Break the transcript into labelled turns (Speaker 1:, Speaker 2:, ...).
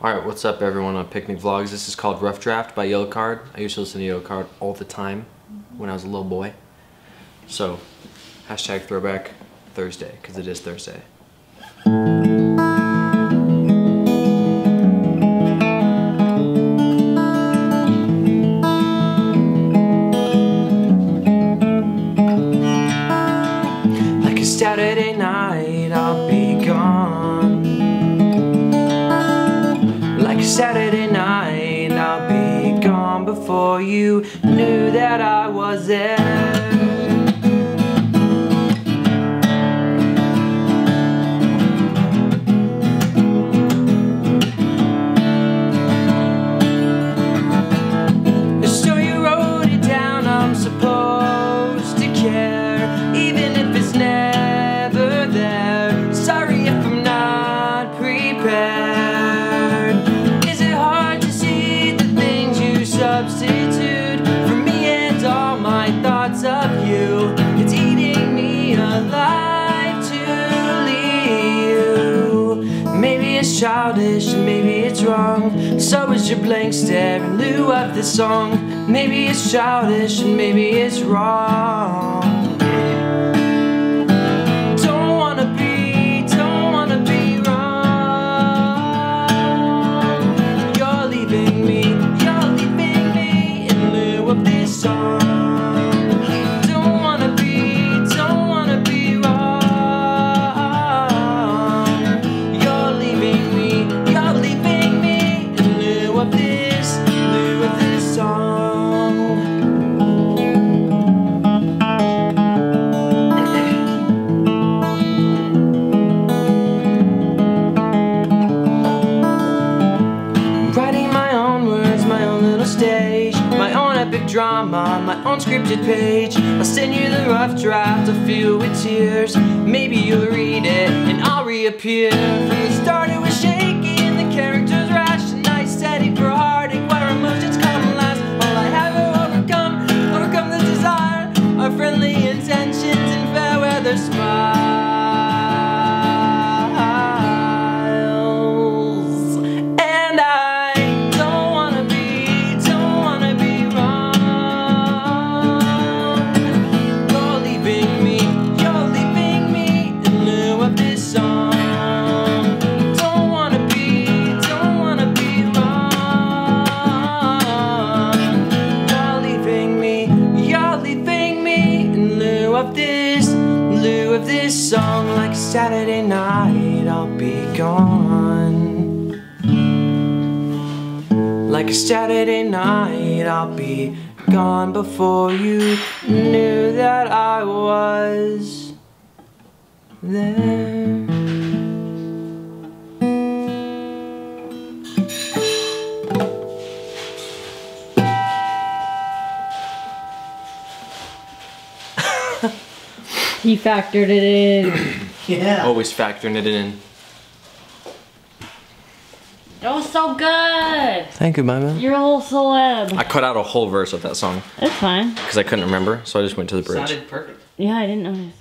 Speaker 1: Alright, what's up everyone on Picnic Vlogs? This is called Rough Draft by Yellowcard. I used to listen to Yellowcard all the time when I was a little boy. So, hashtag throwback Thursday, because it is Thursday. Saturday night, I'll be gone before you knew that I was there. Childish, and maybe it's wrong. So is your blank stare in lieu of the song. Maybe it's childish, and maybe it's wrong. Drama, my unscripted page. I'll send you the rough draft, I'll fill with tears. Maybe you'll read it and I'll reappear. From the start lieu of this song. Like Saturday night, I'll be gone. Like a Saturday night, I'll be gone before you knew that I was there.
Speaker 2: He factored it in.
Speaker 3: Yeah.
Speaker 1: Always factoring it in.
Speaker 2: That was so good.
Speaker 1: Thank you, my man.
Speaker 2: You're a whole celeb.
Speaker 1: I cut out a whole verse of that song
Speaker 2: That's fine.
Speaker 1: because I couldn't remember, so I just went to the bridge.
Speaker 3: Sounded perfect.
Speaker 2: Yeah, I didn't notice.